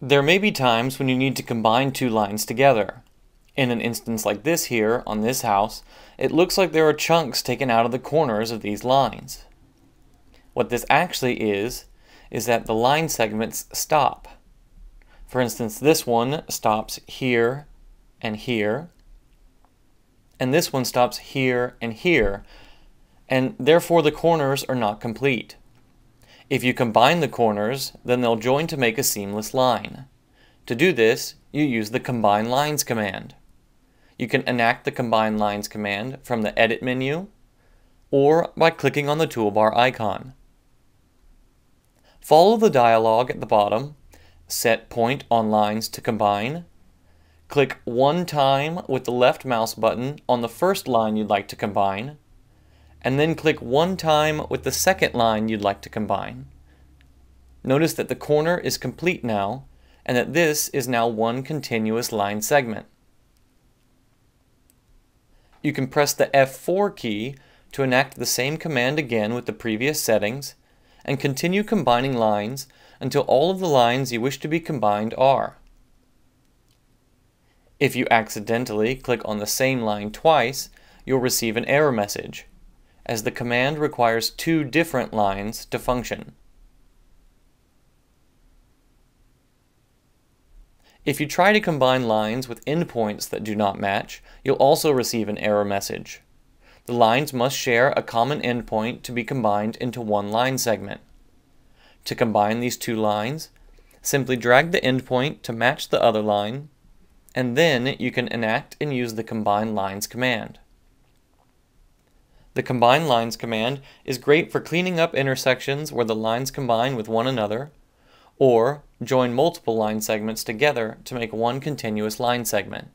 There may be times when you need to combine two lines together. In an instance like this here, on this house, it looks like there are chunks taken out of the corners of these lines. What this actually is, is that the line segments stop. For instance, this one stops here and here, and this one stops here and here, and therefore the corners are not complete. If you combine the corners, then they'll join to make a seamless line. To do this, you use the Combine Lines command. You can enact the Combine Lines command from the Edit menu or by clicking on the toolbar icon. Follow the dialog at the bottom, set point on lines to combine, click one time with the left mouse button on the first line you'd like to combine, and then click one time with the second line you'd like to combine. Notice that the corner is complete now, and that this is now one continuous line segment. You can press the F4 key to enact the same command again with the previous settings, and continue combining lines until all of the lines you wish to be combined are. If you accidentally click on the same line twice, you'll receive an error message as the command requires two different lines to function. If you try to combine lines with endpoints that do not match, you'll also receive an error message. The lines must share a common endpoint to be combined into one line segment. To combine these two lines, simply drag the endpoint to match the other line, and then you can enact and use the Combine Lines command. The Combine Lines command is great for cleaning up intersections where the lines combine with one another, or join multiple line segments together to make one continuous line segment.